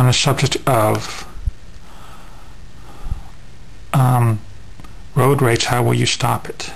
on the subject of um, road rage, how will you stop it?